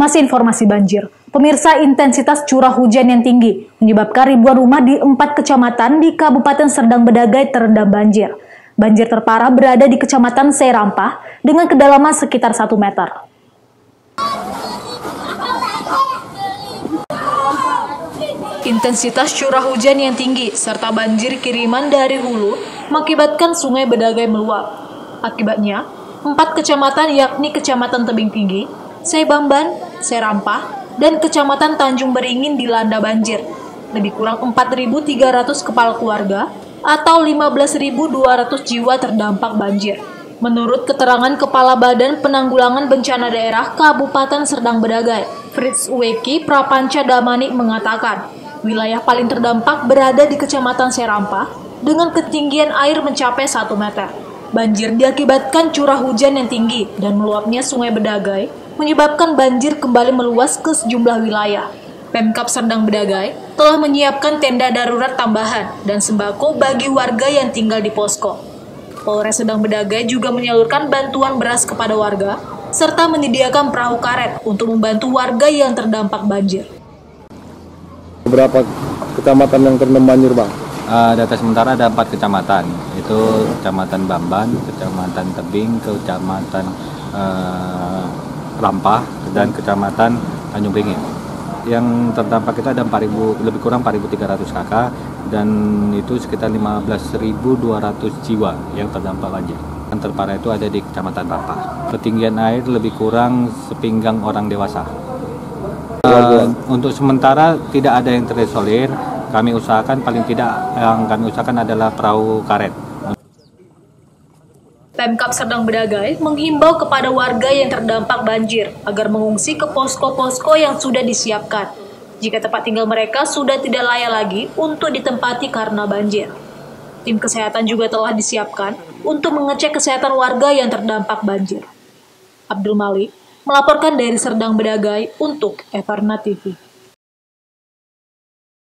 Masih informasi banjir. Pemirsa intensitas curah hujan yang tinggi menyebabkan ribuan rumah di empat kecamatan di Kabupaten Serdang Bedagai terendam banjir. Banjir terparah berada di Kecamatan Serampah dengan kedalaman sekitar 1 meter. Intensitas curah hujan yang tinggi serta banjir kiriman dari hulu mengakibatkan sungai Bedagai meluap. Akibatnya, empat kecamatan yakni Kecamatan Tebing Tinggi, Sebamban, Serampah, dan Kecamatan Tanjung Beringin dilanda banjir. Lebih kurang 4.300 kepala keluarga atau 15.200 jiwa terdampak banjir. Menurut keterangan Kepala Badan Penanggulangan Bencana Daerah Kabupaten Serdang Bedagai, Fritz Weki Prapanca Damani mengatakan, wilayah paling terdampak berada di Kecamatan Serampah dengan ketinggian air mencapai 1 meter. Banjir diakibatkan curah hujan yang tinggi dan meluapnya sungai Bedagai menyebabkan banjir kembali meluas ke sejumlah wilayah. Pemkap Serdang Bedagai telah menyiapkan tenda darurat tambahan dan sembako bagi warga yang tinggal di posko. Polres Serdang Bedagai juga menyalurkan bantuan beras kepada warga serta menyediakan perahu karet untuk membantu warga yang terdampak banjir. Berapa kecamatan yang terendam banjir, Bang? Uh, data sementara ada empat kecamatan, itu Kecamatan Bamban, Kecamatan Tebing, Kecamatan uh, Lampah dan Kecamatan Tanjung Beringin. Yang terdampak kita ada 4.000 lebih kurang 4.300 kakak dan itu sekitar 15.200 jiwa yang terdampak banjir. Yang terparah itu ada di Kecamatan Lampah. Ketinggian air lebih kurang sepinggang orang dewasa. Uh, untuk sementara tidak ada yang terisolir. Kami usahakan paling tidak yang kami usahakan adalah perahu karet. Pemkap Serdang Bedagai menghimbau kepada warga yang terdampak banjir agar mengungsi ke posko-posko yang sudah disiapkan jika tempat tinggal mereka sudah tidak layak lagi untuk ditempati karena banjir. Tim kesehatan juga telah disiapkan untuk mengecek kesehatan warga yang terdampak banjir. Abdul Malik melaporkan dari Serdang Bedagai untuk Evarna TV.